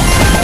Yeah.